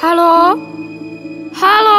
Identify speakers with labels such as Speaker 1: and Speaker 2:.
Speaker 1: 哈喽哈喽